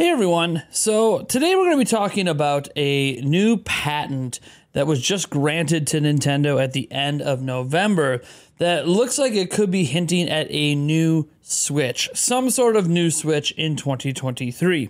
Hey everyone. So today we're going to be talking about a new patent that was just granted to Nintendo at the end of November that looks like it could be hinting at a new Switch, some sort of new Switch in 2023.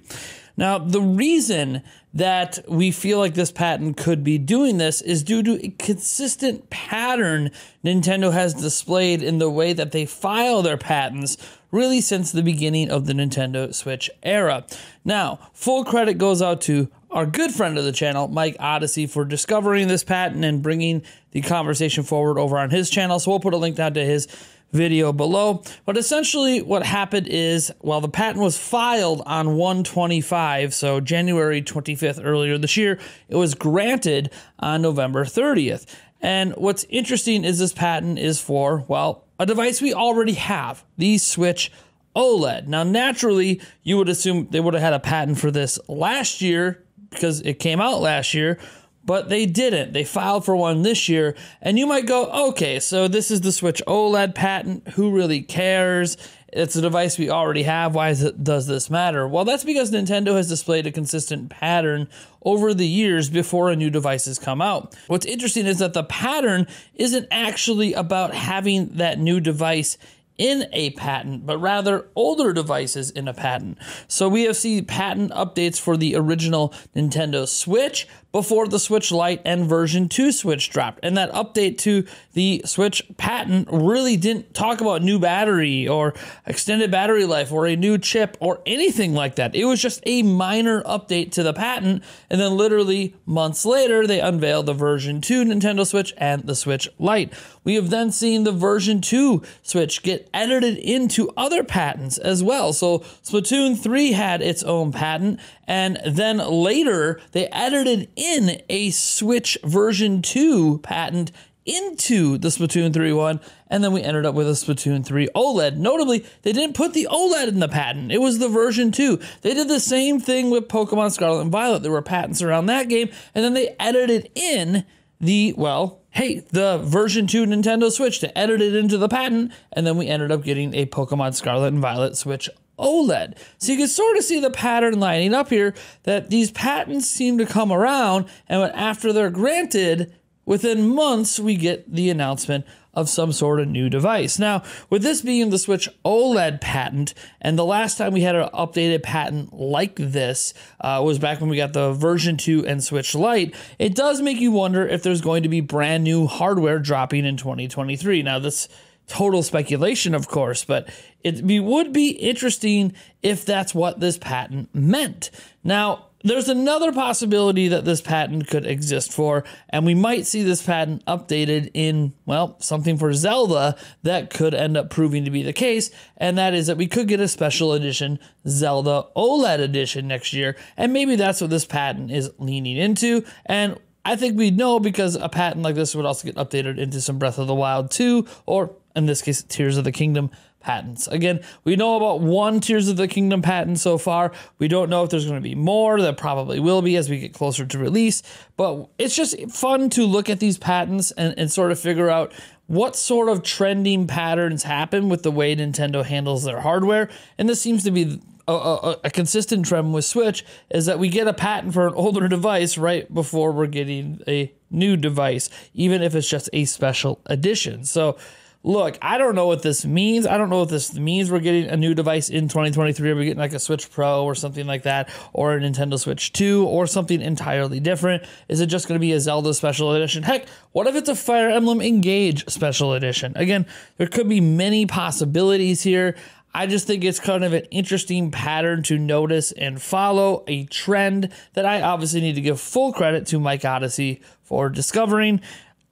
Now, the reason that we feel like this patent could be doing this is due to a consistent pattern Nintendo has displayed in the way that they file their patents really since the beginning of the Nintendo Switch era. Now, full credit goes out to our good friend of the channel, Mike Odyssey, for discovering this patent and bringing the conversation forward over on his channel. So we'll put a link down to his video below. But essentially, what happened is while the patent was filed on 125, so January 25th earlier this year, it was granted on November 30th. And what's interesting is this patent is for, well, a device we already have, the Switch OLED. Now, naturally, you would assume they would have had a patent for this last year because it came out last year, but they didn't. They filed for one this year, and you might go, okay, so this is the Switch OLED patent. Who really cares? It's a device we already have. Why it, does this matter? Well, that's because Nintendo has displayed a consistent pattern over the years before a new device has come out. What's interesting is that the pattern isn't actually about having that new device in a patent, but rather older devices in a patent. So we have seen patent updates for the original Nintendo Switch before the Switch Lite and version 2 Switch dropped. And that update to the Switch patent really didn't talk about new battery or extended battery life or a new chip or anything like that. It was just a minor update to the patent. And then literally months later, they unveiled the version 2 Nintendo Switch and the Switch Lite. We have then seen the version 2 Switch get edited into other patents as well. So Splatoon 3 had its own patent, and then later they edited in a Switch version 2 patent into the Splatoon 3 one, and then we ended up with a Splatoon 3 OLED. Notably, they didn't put the OLED in the patent, it was the version 2. They did the same thing with Pokemon Scarlet and Violet. There were patents around that game, and then they edited in the, well, hey, the version 2 Nintendo Switch to edit it into the patent, and then we ended up getting a Pokemon Scarlet and Violet Switch OLED. So you can sort of see the pattern lining up here that these patents seem to come around, and after they're granted, within months, we get the announcement of some sort of new device. Now, with this being the Switch OLED patent, and the last time we had an updated patent like this uh, was back when we got the version 2 and Switch Lite, it does make you wonder if there's going to be brand new hardware dropping in 2023. Now, this total speculation, of course, but it would be interesting if that's what this patent meant. Now, there's another possibility that this patent could exist for, and we might see this patent updated in, well, something for Zelda that could end up proving to be the case, and that is that we could get a special edition Zelda OLED edition next year, and maybe that's what this patent is leaning into, and I think we know because a patent like this would also get updated into some Breath of the Wild 2, or in this case, Tears of the Kingdom patents. Again, we know about one Tears of the Kingdom patent so far. We don't know if there's going to be more. There probably will be as we get closer to release. But it's just fun to look at these patents and, and sort of figure out what sort of trending patterns happen with the way Nintendo handles their hardware. And this seems to be a, a, a, consistent trend with Switch is that we get a patent for an older device right before we're getting a new device, even if it's just a special edition. So look, I don't know what this means. I don't know what this means. We're getting a new device in 2023. Are we getting like a Switch Pro or something like that, or a Nintendo Switch 2, or something entirely different? Is it just going to be a Zelda special edition? Heck, what if it's a Fire Emblem Engage special edition? Again, there could be many possibilities here. I just think it's kind of an interesting pattern to notice and follow a trend that I obviously need to give full credit to Mike Odyssey for discovering.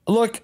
Look,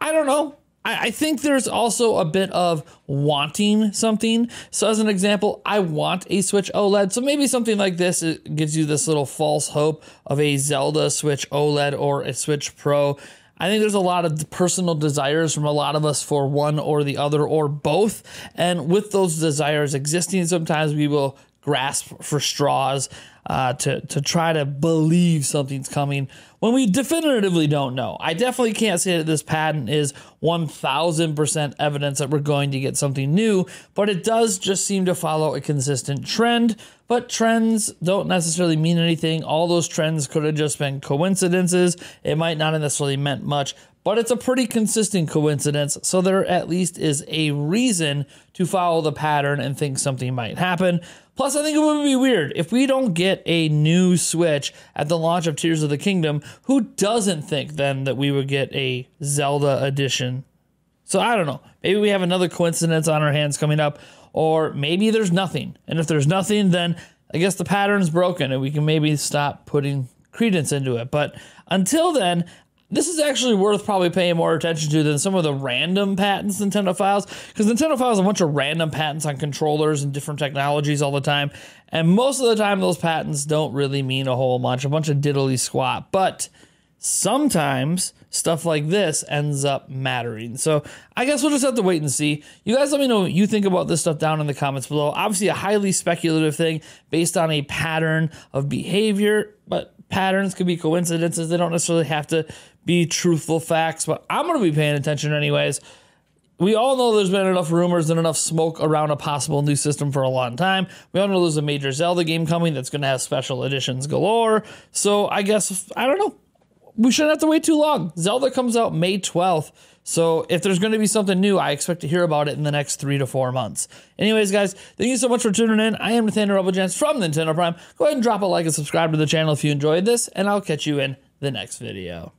I don't know. I, I think there's also a bit of wanting something. So, as an example, I want a Switch OLED. So, maybe something like this gives you this little false hope of a Zelda Switch OLED or a Switch Pro. I think there's a lot of personal desires from a lot of us for one or the other or both. And with those desires existing, sometimes we will grasp for straws uh, to to try to believe something's coming when we definitively don't know. I definitely can't say that this patent is 1000% evidence that we're going to get something new, but it does just seem to follow a consistent trend. But trends don't necessarily mean anything. All those trends could have just been coincidences. It might not have necessarily meant much, but it's a pretty consistent coincidence. So there at least is a reason to follow the pattern and think something might happen. Plus, I think it would be weird if we don't get a new Switch at the launch of Tears of the Kingdom. Who doesn't think then that we would get a Zelda edition? So I don't know. Maybe we have another coincidence on our hands coming up, or maybe there's nothing. And if there's nothing, then I guess the pattern's broken and we can maybe stop putting credence into it. But until then, this is actually worth probably paying more attention to than some of the random patents Nintendo files because Nintendo files a bunch of random patents on controllers and different technologies all the time. And most of the time, those patents don't really mean a whole bunch, a bunch of diddly squat. But sometimes stuff like this ends up mattering. So I guess we'll just have to wait and see. You guys let me know what you think about this stuff down in the comments below. Obviously, a highly speculative thing based on a pattern of behavior, but patterns could be coincidences. They don't necessarily have to be truthful facts, but I'm going to be paying attention anyways. We all know there's been enough rumors and enough smoke around a possible new system for a long time. We all know there's a major Zelda game coming that's going to have special editions galore. So I guess, I don't know. We shouldn't have to wait too long. Zelda comes out May 12th. So if there's going to be something new, I expect to hear about it in the next three to four months. Anyways, guys, thank you so much for tuning in. I am Nathaniel Rebelgents from Nintendo Prime. Go ahead and drop a like and subscribe to the channel if you enjoyed this, and I'll catch you in the next video.